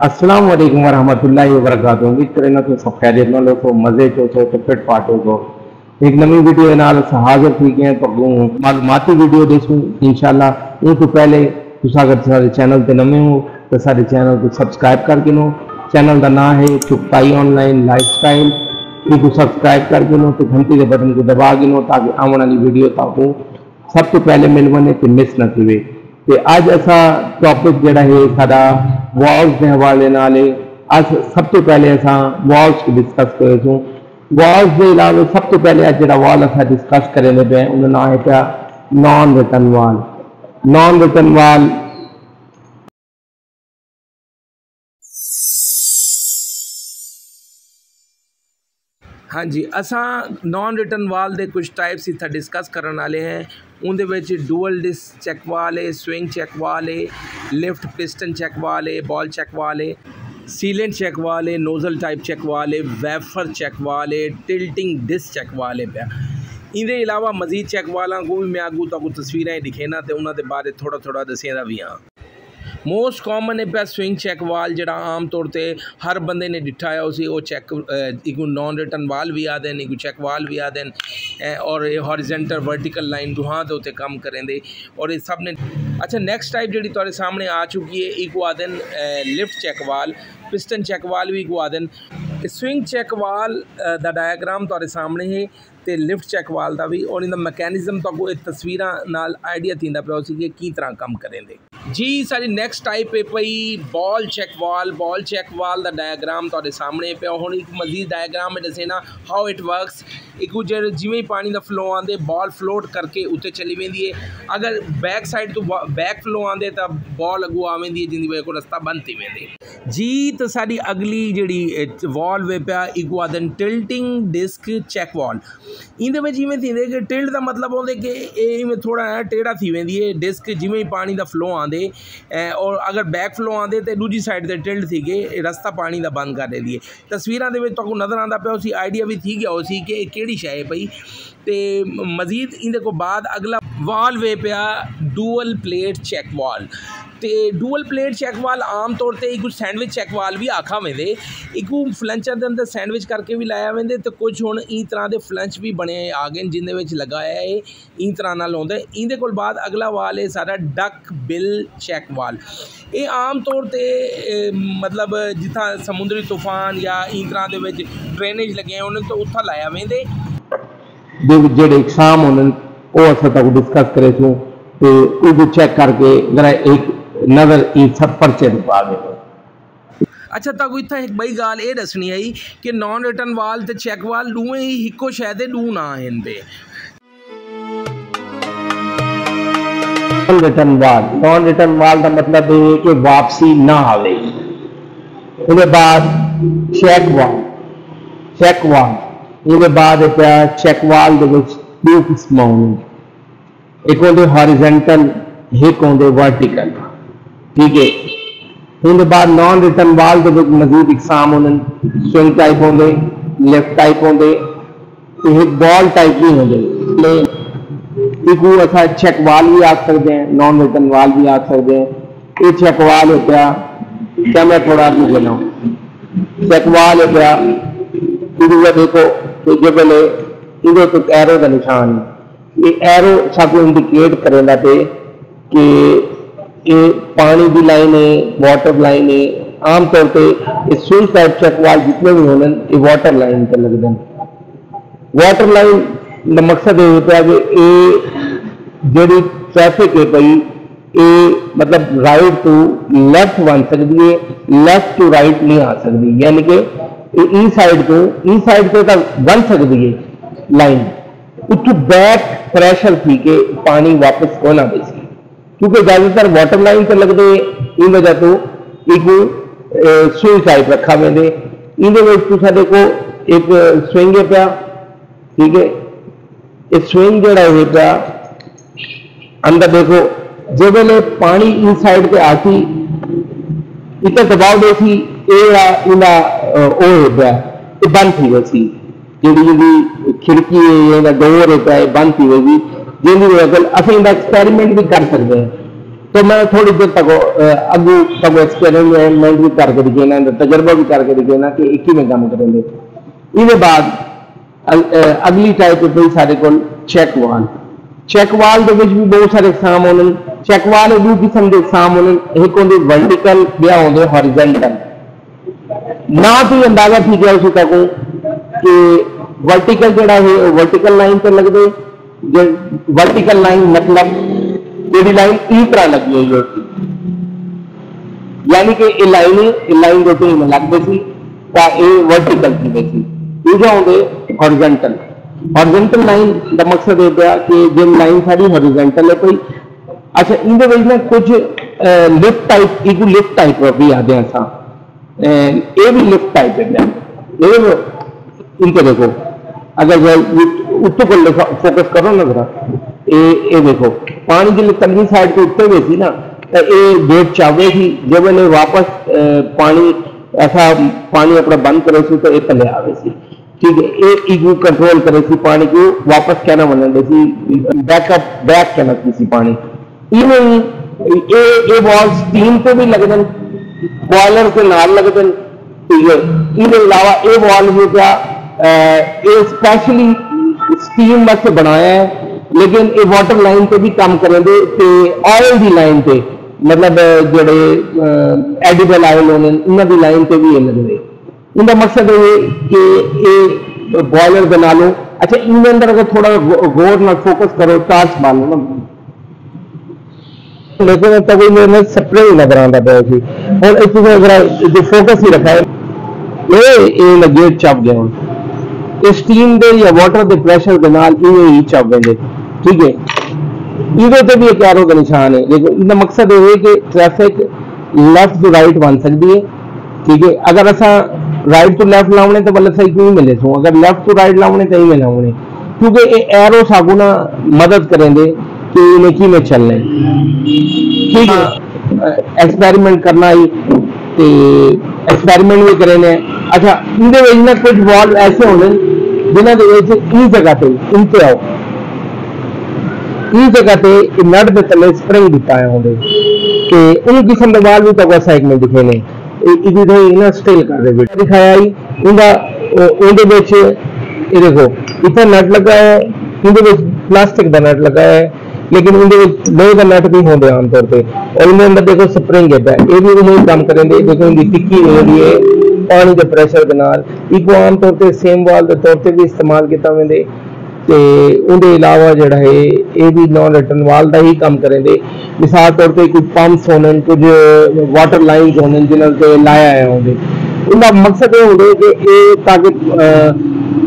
अस्सलाम वालेकुम वरहमतुल्लाहि वबरकातुहू उम्मीद करना तो सब खैरियत नाल हो मज़े चो तो तो फिट फाट हो एक नवी वीडियो के नाल हाज़िर थी गए तो मालूमाती वीडियो ॾिसूं इंशाल्लाह। उन तो पहले तुसा अगर सारे चैनल ते नवे हो तो सारे चैनल को सब्सक्राइब कर गिनो चैनल का नाम है चुपताई ऑनलाइन लाइफस्टाइल। इनको सब्सक्राइब कर गिनो तो घंटी के बटन को दबा गिनो ताकि आने वाली वीडियो तक सब तो पहले मिल वने तो मिस न थे ਤੇ ਅੱਜ ਅਸਾਂ ਟੌਪਿਕ ਜਿਹੜਾ ਹੈ ਸਾਡਾ ਵਾਲਸ ਦੇ ਹਵਾਲੇ ਨਾਲ ਹੈ ਅੱਜ ਸਭ ਤੋਂ ਪਹਿਲੇ ਅਸਾਂ ਵਾਲਸ ਨੂੰ ਡਿਸਕਸ ਕਰਾਂਗੇ ਵਾਲਸ ਦੇ ਇਲਾਵਾ ਸਭ ਤੋਂ ਪਹਿਲੇ ਅੱਜ ਜਿਹੜਾ ਵਾਲ ਅਸਾਂ ਡਿਸਕਸ ਕਰਨੇ ਪਏ ਉਹਨਾਂ ਨਾਮ ਹੈ ਪਿਆ non return valve non return valve ਹਾਂਜੀ ਅਸਾਂ ਨਾਨ ਰਿਟਨ ਵਾਲ ਦੇ ਕੁਝ ਟਾਈਪਸ ਇੱਥੇ ਡਿਸਕਸ ਕਰਨ ਵਾਲੇ ਹਾਂ ਉਹਦੇ ਵਿੱਚ ਡੂਅਲ ਡਿਸ ਚੈੱਕ ਵਾਲ ਹੈ ਸਵਿੰਗ ਚੈੱਕ ਵਾਲ ਹੈ ਲਿਫਟ ਪਿਸਟਨ ਚੈੱਕ ਵਾਲ ਹੈ ਬਾਲ ਚੈੱਕ ਵਾਲ ਹੈ silent check valve nozzle type check valve wafer check valve tilting disc check valve पे ਇਹਦੇ ਇਲਾਵਾ ਮਜ਼ੀਦ ਚੈੱਕ ਵਾਲਾਂ ਕੋ ਵੀ ਮੈਂ ਆਗੂ ਤੱਕ ਤਸਵੀਰਾਂ ਦਿਖੇ ਨਾ ਤੇ ਉਹਨਾਂ ਦੇ ਬਾਰੇ ਥੋੜਾ ਥੋੜਾ ਦੱਸਿਆ ਵੀ ਹਾਂ ਮੋਸਟ ਕਾਮਨ ਹੈ ਪਿਆ ਸਵਿੰਗ ਚੈੱਕ ਵਾਲ ਜਿਹੜਾ ਆਮ ਤੌਰ ਤੇ ਹਰ ਬੰਦੇ ਨੇ ਡਿੱਠਾ ਹੈ ਉਸੇ ਉਹ ਚੈੱਕ ਇੱਕ ਨਾਨ ਰਿਟਰਨ ਵਾਲ ਵੀ ਆਦੇ ਨੇ ਇੱਕ ਚੈੱਕ ਵਾਲ ਵੀ ਆਦੇ ਨੇ ਔਰ ਇਹ ਹੌਰੀਜ਼ੋਂਟਲ ਵਰਟੀਕਲ ਲਾਈਨ ਦੁਹਾਂ ਦੇ ਉੱਤੇ ਕੰਮ ਕरेंਦੇ ਔਰ ਇਹ ਸਭ ਨੇ ਅੱਛਾ ਨੈਕਸਟ ਟਾਈਪ ਜਿਹੜੀ ਤੁਹਾਡੇ ਸਾਹਮਣੇ ਆ ਚੁੱਕੀ ਹੈ ਇੱਕ ਆਦੇ ਨੇ lift check valve piston check valve ਵੀ ਇੱਕ ਆਦੇ ਨੇ ਸਵਿੰਗ ਚੈੱਕ ਵਾਲ ਦਾ ਡਾਇਆਗ੍ਰਾਮ ਤੁਹਾਡੇ ਸਾਹਮਣੇ ਹੈ ਤੇ ਲਿਫਟ ਚੈੱਕ ਵਾਲ ਦਾ ਵੀ, ਔਰ ਇਹਦਾ ਮੈਕੈਨਿਜ਼ਮ ਤੁਹਾਨੂੰ ਇਹ ਤਸਵੀਰਾਂ ਨਾਲ ਆਈਡੀਆ ਥੀਂਦਾ ਪਿਆ ਸੀ ਕਿ ਕੀ ਤਰ੍ਹਾਂ ਕੰਮ ਕरेंਦੇ ਜੀ, ਸਾਡੀ ਨੈਕਸਟ ਟਾਈਪ ਹੈ ਪਈ ball check valve ball check valve ਦਾ ਡਾਇਆਗ੍ਰਾਮ ਤੁਹਾਡੇ ਸਾਹਮਣੇ ਪਿਆ। ਹੁਣ ਇੱਕ ਮਜ਼ੀਦ ਡਾਇਆਗ੍ਰਾਮ ਹੈ ਦੱਸੇਣਾ ਹਾਊ ਇਟ ਵਰਕਸ ਇੱਕ ਜਿਹੜਾ ਜਿਵੇਂ ਪਾਣੀ ਦਾ ਫਲੋ ਆਂਦੇ ਬਾਲ ਫਲੋਟ ਕਰਕੇ ਉੱਤੇ ਚਲੀ ਜਾਂਦੀ ਹੈ। ਅਗਰ ਬੈਕ ਸਾਈਡ ਤੋਂ ਬੈਕ ਫਲੋ ਆਂਦੇ ਤਾਂ ਬਾਲ ਅਗੂ ਆਵੇਂਦੀ ਹੈ, ਜਿੰਦੀ ਵਜ੍ਹਾ ਕੋ ਰਸਤਾ ਬੰਦ ਥੀ ਵੇਂਦੇ ਜੀ, ਤਾਂ ਸਾਡੀ ਅਗਲੀ ਜਿਹੜੀ ਵਾਲ ਵੇ ਪਿਆ, ਇੱਕ ਟਿਲਟਿੰਗ ਡਿਸਕ ਚੈੱਕ ਵਾਲ ਇਹਦੇ ਵਿੱਚ ਜਿਵੇਂ ਥੀਂਦੇ ਕਿ ਟਿਲਟ ਦਾ ਮਤਲਬ ਹੁੰਦੇ ਕਿ ਇਹ ਇਵੇਂ ਥੋੜਾ ਟੇੜਾ ਥੀ ਵੇਂਦੀ ਹੈ। ਡਿਸਕ ਜਿਵੇਂ ਪਾਣੀ ਦਾ ਫਲੋ ਆਂਦੇ ਔਰ ਅਗਰ ਬੈਕ ਫਲੋ ਆਂਦੇ ਤੇ ਦੂਜੀ ਸਾਈਡ ਤੇ ਟਿਲਡ ਸੀਗੇ ਰਸਤਾ ਪਾਣੀ ਦਾ ਬੰਦ ਕਰ ਦਿੰਦੀ ਹੈ ਤਸਵੀਰਾਂ ਦੇ ਵਿੱਚ ਤੁਹਾਨੂੰ ਨਜ਼ਰ ਆਂਦਾ ਪਿਆ ਸੀ ਆਈਡੀਆ ਵੀ ਥੀ ਗਿਆ ਸੀ ਕਿ ਇਹ ਕਿਹੜੀ ਸ਼ੈ ਪਈ ਭਈ ਤੇ ਮਜ਼ੀਦ ਇਹਦੇ ਕੋ ਬਾਅਦ ਅਗਲਾ ਵਾਲ ਵੇ ਪਿਆ ਡੂਅਲ ਪਲੇਟ ਚੈੱਕ ਵਾਲ ਤੇ ਡੂਅਲ ਪਲੇਟ ਚੈੱਕ ਵਾਲ ਆਮ ਤੌਰ ਤੇ ਇੱਕ ਸੈਂਡਵਿਚ ਚੈੱਕ ਵਾਲ ਵੀ ਆਖਾ ਵੇਂਦੇ। ਇੱਕ ਫਲੰਚਰ ਦੇ ਅੰਦਰ ਸੈਂਡਵਿਚ ਕਰਕੇ ਵੀ ਲਾਇਆ ਵੇਂਦੇ ਤੇ ਕੁਝ ਹੁਣ ਇਹ ਤਰ੍ਹਾਂ ਦੇ ਫਲੰਚ ਵੀ ਬਣੇ ਆ ਗਏ ਜਿੰਦੇ ਵਿੱਚ ਲਗਾਇਆ ਹੈ ਇਹ ਤਰ੍ਹਾਂ ਨਾਲ ਆਉਂਦਾ ਇਹਦੇ ਕੋਲ ਬਾਅਦ ਅਗਲਾ ਵਾਲ ਹੈ ਸਾਡਾ ਡਕ ਬਿਲ ਚੈੱਕ ਵਾਲ ਇਹ ਆਮ ਤੌਰ ਤੇ ਮਤਲਬ ਜਿੱਥਾ ਸਮੁੰਦਰੀ ਤੂਫਾਨ ਜਾਂ ਇਹ ਤਰ੍ਹਾਂ ਦੇ ਵਿੱਚ ਡਰੇਨੇਜ ਲੱਗੇ ਉਹਨਾਂ ਤੋਂ ਉੱਥਾ ਲਾਇਆ ਵੇਂਦੇ। ਜਿਹੜੇ ਇਕਸਾਮ ਹੋਣ, ਉਹ ਅਸਾਂ ਤੱਕ ਡਿਸਕਸ ਕਰੇ ਸੋ। ਤੇ ਉਹ ਚੈੱਕ ਕਰਕੇ ਜਰਾ ਇੱਕ નગર એ છપ્પર રૂપિયા આવેલો ਅੱਛਾ ਤਾਂ ਕੋਈ ਇੱਥੇ ਇੱਕ ਬਈ ਗੱਲ ਇਹ ਦੱਸਣੀ ਆਈ ਕਿ ਨਾਨ ਰਿਟਰਨ ਵਾਲ ਤੇ ਚੈੱਕ ਵਾਲ ਦੋਵੇਂ ਹੀ ਇੱਕੋ ਸ਼ੈ ਦੇ ਦੋ ਨਾ ਹੁੰਦੇ return valve non return valve ਦਾ ਮਤਲਬ ਇਹ ਹੈ ਕਿ ਵਾਪਸੀ ਨਾ ਆਵੇ ਉਹਦੇ ਬਾਅਦ ਚੈੱਕ ਵਾਲ ਚੈੱਕ ਵਾਲ ਉਹਦੇ ਬਾਅਦ ਪਿਆ ਚੈੱਕ ਵਾਲ ਦੇ ਵਿੱਚ ਦੋ ਕਿਸਮਾਂ ਹੋਣਗੀਆਂ ਇੱਕ ਹੁੰਦੇ ਹੌਰੀਜ਼ੌਂਟਲ ਇੱਕ ਹੁੰਦੇ ਵਰਟੀਕਲ ठीक है। उसके बाद नॉन रिटर्न वाल के मजीद इकसाम होने स्विंग टाइप होंगे लेफ़्ट टाइप होंगे बॉल टाइप भी होंगे। एक वो चेक वाल भी आ सकते हैं नॉन रिटर्न वाल भी आ सकते हैं। ये चेक वाल हो गया, क्या मैं थोड़ा भी बोला चेक वाल हो गया, इधर देखो तो जो पहले इधर तो एरो का निशान है। ये एरो सब इंडिकेट करेगा पे कि ये पानी की है वाटर लाइन है आमतौर पर इस सुसाइड चेक वाल जितने भी होने, ये वाटर लाइन पर लग दें वाटर लाइन का मकसद ये होता है कि ये जड़ी ट्रैफ़िक है भाई ये मतलब राइट टू लेफ़्ट बन सकती है लेफ़्ट टू राइट नहीं आ सकती यानी कि ई साइड तो ई साइड तो बन सकती है लाइन उतु बैक प्रेशर थी के पानी वापस को ना भेज क्योंकि ज़्यादातर वाटर लाइन ते लॻंदो इन वजह तो एक सुई टाइप रखा वेंदे इन देखो, एक स्विंग है पाया, ठीक है? ये स्विंग जड़ा है पाया, अंदर देखो जो वेले पानी इन साइड पे आती, इतना दबाव देसी इना ओ तो बंद थी वैसी। जी जी खिड़की है डोर है पाया बंद थी वैसी। जेली वेकल एक्सपेरिमेंट भी कर सकते हैं। तो मैं थोड़ी देर तक अगू तक एक्सपेरिमेंट भी करके दिखे तजर्बा भी करके दिखे कि एक ही में काम करेंगे इन्हें बाद अगली टाइप पे सारे को चेक वाल चेक वाल के भी बहुत सारे इकसाम होने चेक वाल दो किस्म के इकसाम होने एक होंगे वर्टिकल या होंगे हॉरिजेंटल ना तो अंदाज़ा ठीक है उसे तक कि वर्टिकल जड़ा है वर्टिकल लाइन पर लगते वर्टिकल लाइन मतलब पूरी लाइन ई तरह लगी हुई होती यानी कि ए लाइन ए लाइन जो टू लग गई थी या ए वर्टिकल थी बेची ये जो होंगे? हॉरिजेंटल हॉरिजेंटल लाइन का मकसद होता है कि जो लाइन सारी हॉरिजेंटल है कोई। अच्छा इन वजह में कुछ लिफ्ट टाइप एक लिफ्ट टाइप भी आते हैं ऐसा। ए भी लिफ्ट टाइप है इनके देखो। अगर उत्तर को फोकस करो ना जरा। ये ये देखो, पानी ज़िले तंगी साइड के उत्ते हुए थी ना तो ये गेट चावे थी, जब इन्हें वापस पानी, ऐसा पानी अपना बंद करे तो ये थले आवे सी ठीक है ये इगू कंट्रोल करे सी पानी को, वापस कहना बनने सी बैकअप बैक कहना सी पानी। इवन ये ये बॉल स्टीम पे भी लगते बॉयलर के नाल लगते ठीक है इसके अलावा ये बॉल भी क्या स्पेशली स्टीम वास्ते बनाया है लेकिन ये वाटर लाइन पे भी काम करेंगे ऑयल की लाइन पे मतलब जेडे एडिबल आयल होने इन्होंने लाइन पे भी लगते इनका मकसद ये कि ये बॉयलर बना लो। अच्छा इनके अंदर अगर थोड़ा गौर ना फोकस करो टार्च मार लो लेकिन तभी मैंने स्प्रे ही नज़र आता पाया सी और इस जो फोकस ही रखा है ये लगे चप गया। स्टीम दे या वाटर के प्रेशर के नाल इवे ही चप वेंदे ठीक है? इवे ते भी एक एरो का निशान है। लेकिन इनका मकसद है कि ट्रैफ़िक लेफ़्ट टू राइट बन सकती है। ठीक है? अगर असा राइट टू लेफ़्ट लावने तो मतलब सही क्यों मिले सो अगर लेफ़्ट टू राइट लावने तो ही मिले होने। क्योंकि ये एरो सागू ना मदद करेंगे कि इन्हें कि में चलना ठीक है? एक्सपेरिमेंट करना ही एक्सपेरिमेंट भी करेंगे अच्छा इन कुछ वॉल्व ऐसे होने ਐਸੇ ਹੋਣੇ ਜਿਨ੍ਹਾਂ ਦੇ ਵਿੱਚ ਇਹ ਜਗ੍ਹਾ ਤੇ ਇੰਤੇ ਆਓ ਇਹ ਜਗ੍ਹਾ ਤੇ ਨਟ ਦੇ ਥੱਲੇ ਸਪਰਿੰਗ ਦਿੱਤਾ ਹੈ ਹੁੰਦੇ ਕਿ ਉਹ ਕਿਸਮ ਦੇ ਵਾਲ ਵੀ ਤਾਂ ਸਾਈਡ में ਦਿਖੇ ਨੇ ਇਹਦੀ ਤੇ ਇਹਨਾਂ ਸਟੇਲ ਕਰ ਦੇ ਵਿੱਚ ਦਿਖਾਇਆ ਹੀ ਉਹਦਾ ਉਹਦੇ ਵਿੱਚ ਇਹ ਦੇਖੋ ਇੱਥੇ ਨਟ ਲੱਗਾ ਹੈ ਇਹਦੇ ਵਿੱਚ ਪਲਾਸਟਿਕ ਦਾ ਨਟ ਲੱਗਾ ਹੈ लेकिन उनके लोहे का नट भी होंगे आमतौर पर और इनके अंदर देखो स्प्रिंग है ये भी उन्हें काम करेंगे देखो इनकी टिक्की हो रही है पानी ਪਾਣੀ ਦੇ ਪ੍ਰੈਸ਼ਰ ਦੇ ਨਾਲ ਇੱਕ ਆਮ ਤੌਰ ਤੇ ਸੇਮਵਾਲ ਦੇ ਤੌਰ ਤੇ ਵੀ ਇਸਤੇਮਾਲ ਕੀਤਾ ਵੰਦੇ ਤੇ ਉਹਦੇ ਇਲਾਵਾ ਜਿਹੜਾ ਹੈ ਇਹ ਵੀ ਨੌਨ ਰਿਟਰਨ ਵਾਲ ਦਾ ਹੀ ਕੰਮ ਕਰਦੇ ਮਿਸਾਲ ਤੌਰ ਤੇ ਕੋਈ ਪੰਪਸ ਹੋਣਨ ਕੁਝ ਵਾਟਰ ਲਾਈਨਸ ਹੋਣਨ ਜਿਨ੍ਹਾਂ ਤੇ ਲਾਇਆ ਹੈ ਉਹਦੇ ਉਹਦਾ ਮਕਸਦ ਇਹ ਹੁੰਦਾ ਕਿ ਇਹ ਤਾਂ ਕਿ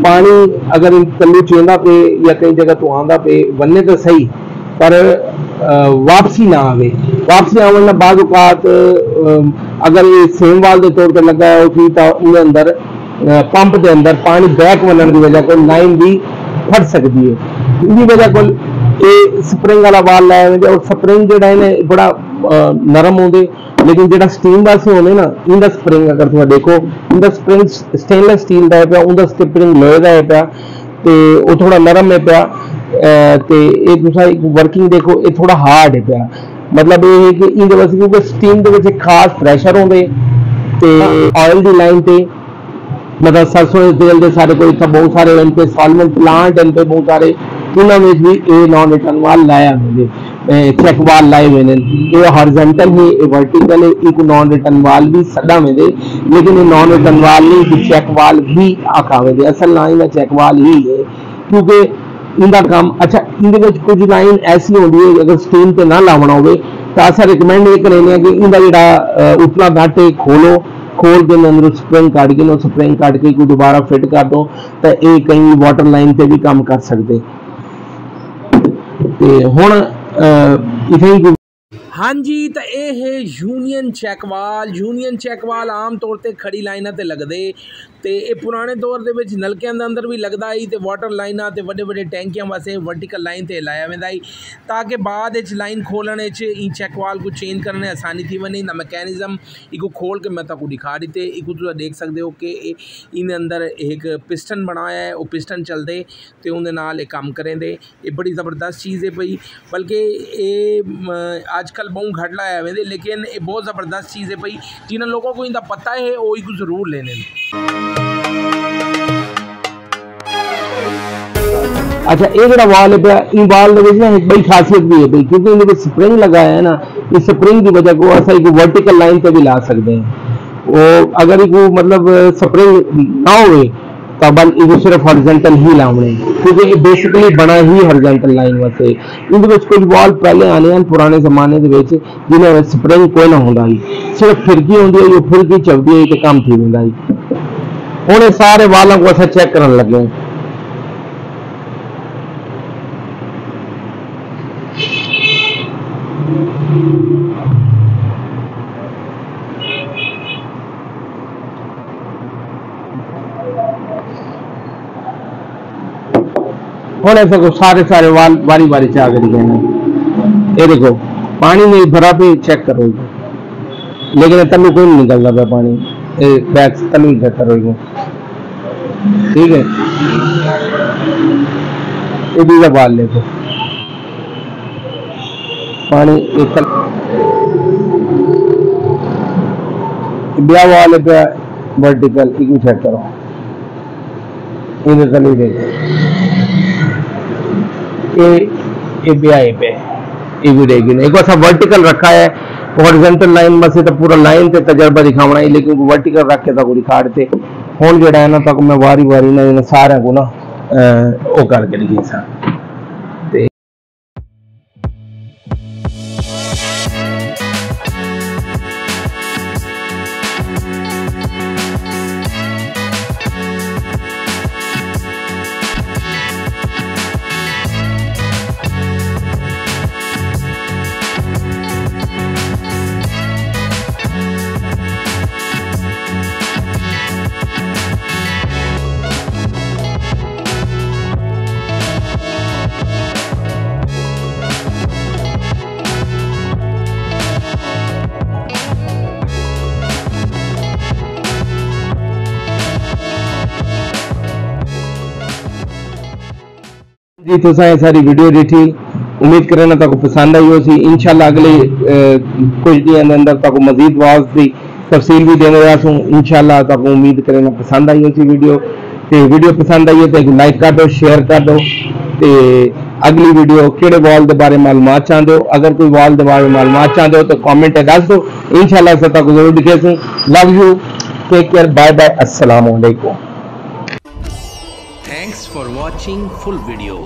ਪਾਣੀ ਅਗਰ ਕੱਲੀ ਚੇਂਦਾ ਪਏ ਜਾਂ ਕਈ ਜਗ੍ਹਾ ਤੋਂ ਆਂਦਾ ਪਏ ਵੰਨੇ ਤਾਂ ਸਹੀ पर वापसी ना आवे। वापसी आवन बाद औकात अगर ये सेम वाल के तौर पर लगा है थी तो उनके अंदर पंप के अंदर पानी बैक बनने की वजह को लाइन भी फट सकती है। इनकी वजह को स्प्रिंग वाला वाल लाया हुए और स्प्रिंग जो है बड़ा नरम होंगे। लेकिन जो स्टीम वास्ते होने ना, इनका स्प्रिंग अगर तुम देखो, इनका स्प्रिंग स्टेनलेस स्टील का है पाया, उनका स्प्रिंग लोहे का है पाया तो वो थोड़ा नरम है पाया। ਤੇ ਇਹ ਦੂਸਰਾ ਇੱਕ ਵਰਕਿੰਗ ਦੇਖੋ, ਇਹ ਥੋੜਾ ਹਾਰਡ ਹੈ ਪਿਆ। ਮਤਲਬ ਇਹ ਹੈ ਕਿ ਇਹਦੇ ਵਾਸਤੇ ਕਿਉਂਕਿ ਸਟੀਮ ਦੇ ਵਿੱਚ ਖਾਸ ਪ੍ਰੈਸ਼ਰ ਹੁੰਦੇ ਤੇ ਆਇਲ ਦੀ ਲਾਈਨ ਤੇ ਮਤਲਬ ਸਰਸੋਂ ਦੇ ਤੇਲ ਦੇ ਸਾਡੇ ਕੋਲ ਇੱਥੇ ਬਹੁਤ ਸਾਰੇ ਇਹਨਾਂ ਤੇ ਸਾਲਮਨ ਪਲਾਂਟ ਇਹਨਾਂ ਤੇ ਬਹੁਤ ਸਾਰੇ, ਉਹਨਾਂ ਵਿੱਚ ਵੀ ਇਹ ਨਾਨ ਰਿਟਰਨ ਵਾਲ ਲਾਇਆ ਹੁੰਦੇ ਚੈੱਕ ਵਾਲ ਲਾਏ ਹੋਏ ਨੇ। ਇਹ ਹੌਰੀਜ਼ੌਂਟਲ ਹੈ, ਇਹ ਵਰਟੀਕਲ ਹੈ, ਇੱਕ ਨਾਨ ਰਿਟਰਨ ਵਾਲ ਵੀ ਸਦਾ ਹੁੰਦੇ ਲੇਕਿਨ ਇਹ ਨਾਨ ਰਿਟਰਨ ਵਾਲ ਨਹੀਂ ਕਿ ਚੈੱਕ ਵਾਲ ਵੀ ਆਖਾਵੇ ਅਸਲ ਨਾ ਇਹਨਾਂ ਚੈੱਕ ਵਾਲ ਹੀ ਹੈ, ਕਿਉਂਕਿ ਇਹਦਾ ਕੰਮ ਅੱਛਾ ਇਹਦੇ ਵਿੱਚ ਕੁਝ ਲਾਈਨ ਐਸੀ ਹੁੰਦੀ ਹੈ ਅਗਰ ਸਟ੍ਰੀਮ ਤੇ ਨਾ ਲਾਵਣਾ ਹੋਵੇ ਤਾਂ ਅਸਾਂ ਰეკਮੈਂਡ ਇਹ ਕਰਨੇ ਆ ਕਿ ਇਹਦਾ ਜਿਹੜਾ ਉਤਲਾ ਨਟ ਹੈ ਖੋਲੋ ਖੋਲ ਕੇ ਅੰਦਰੋਂ ਸਪ੍ਰਿੰਗ ਕੱਢ ਕੇ ਲੋ ਸਪ੍ਰਿੰਗ ਕੱਢ ਕੇ ਕੋਈ ਦੁਬਾਰਾ ਫਿੱਟ ਕਰ ਦੋ ਤਾਂ ਇਹ ਕਈ ਵਾਟਰ ਲਾਈਨ ਤੇ ਵੀ ਕੰਮ ਕਰ ਸਕਦੇ ਤੇ ਹੁਣ ਇਥੇ ਹੀ ਯੂਨੀਅਨ ਚੈਕਵਾਲ ਯੂਨੀਅਨ ਚੈਕਵਾਲ ਆਮ ਤੌਰ ਤੇ ਖੜੀ ਲਾਈਨਾਂ ਤੇ ਲੱਗਦੇ ਤੇ ਇਹ ਪੁਰਾਣੇ ਦੌਰ ਦੇ ਵਿੱਚ ਨਲਕਿਆਂ ਦੇ ਅੰਦਰ ਵੀ ਲੱਗਦਾ ਸੀ ਤੇ ਵਾਟਰ ਲਾਈਨਾਂ ਤੇ ਵੱਡੇ ਵੱਡੇ ਟੈਂਕੀਆਂ ਵਾਸਤੇ ਵਰਟੀਕਲ ਲਾਈਨ ਤੇ ਲਾਇਆ ਵੈਂਦਾ ਸੀ ਤਾਂ ਕਿ ਬਾਅਦ ਵਿੱਚ ਲਾਈਨ ਖੋਲਣ ਵਿੱਚ ਇਹ ਚੈਕਵਾਲ को चेंज करने आसानी थी वनी ना मैकेनिज्म इको खोल के मैं तक दिखा दी थे इको तुम देख सकते हो कि इन अंदर एक पिस्टन बनाया है वो पिस्टन चलते तो उनके नाल काम करें दे ये बड़ी ज़बरदस्त चीज़ है भाई बल्कि ये बहुत घट लाया है लेकिन ये बहुत ज़बरदस्त चीज़ है भाई। जिन्हें लोगों को इनका पता है, वो ही ज़रूर लेने अच्छा ये जो वाल है इन वाल एक बड़ी खासियत भी है भाई, क्योंकि इनके स्प्रिंग लगाया है ना, इस स्प्रिंग की वजह को असा एक वर्टिकल लाइन पे भी ला सकते हैं। वो अगर एक मतलब स्प्रिंग ना हो तबल ਇਹ ਸਿਰਫ ਹੌਰੀਜ਼ੌਂਟਲ ਹੀ ਲਾਉਣੇ ਕਿਉਂਕਿ ਇਹ ਬੇਸਿਕਲੀ ਬਣਾ ਹੀ ਹੌਰੀਜ਼ੌਂਟਲ ਲਾਈਨ ਵਾਸਤੇ ਇਹਦੇ ਵਿੱਚ ਕੁਝ ਵਾਲ ਪਹਿਲੇ ਆਨੇ ਹਨ ਪੁਰਾਣੇ ਜ਼ਮਾਨੇ ਦੇ ਵਿੱਚ ਜਿਹਨਾਂ ਵਿੱਚ ਸਪਰਿੰਗ ਕੋਈ ਨਾ ਹੁੰਦਾ ਸੀ ਸਿਰਫ ਫਿਰਕੀ ਹੁੰਦੀ ਹੈ ਉਹ ਫਿਰਕੀ ਚੱਲਦੀ ਹੈ ਤੇ ਕੰਮ ਥੀ ਹੁੰਦਾ ਸੀ ਹੁਣ ਇਹ ਸਾਰੇ ਵਾਲਾਂ को असा चेक ਕਰਨ ਲੱਗੇ ਹੁਣ ऐसे को सारे सारे वाल बारी बारी से आगे दिखे ना ये देखो, पानी में भरा पे चेक करो। लेकिन तनु कोई नहीं निकल रहा पानी। बैग तनु ही चेक करो ठीक है? ये भी बाल देखो पानी एक ब्याह वाले पे वर्टिकल एक चेक करो। इधर तनु देखो। ये भी आई पे। भी रहेगी एक बार वर्टिकल रखा है। ओरिजेंटल लाइन बस तो पूरा लाइन से तजर्बा दिखावना है, लेकिन वर्टिकल रख के तक दिखाड़ते हूँ जोड़ा है ना तक मैं वारी वारी ना सारे को ना वो करके लिखी सा जी तो सारी वीडियो ॾिठी उम्मीद करें ना तक पसंद आई होसी इंशाल्लाह अगले कुछ दिन अंदर तक मजीद वाज की तफसील भी देने रहा हूँ। इंशाल्लाह तक उम्मीद करें पसंद आई होसी वीडियो। तो वीडियो पसंद आई है तो लाइक कर दो शेयर कर दो। तो अगली वीडियो केड़े वाल के बारे मालूम चाहते हो? अगर कोई वाल के बारे मालूम चाहते हो तो कॉमेंट दस दो। इंशाल्लाह से तक ज़रूर दिखे love you take care bye bye वालेकुम Thanks for watching full video.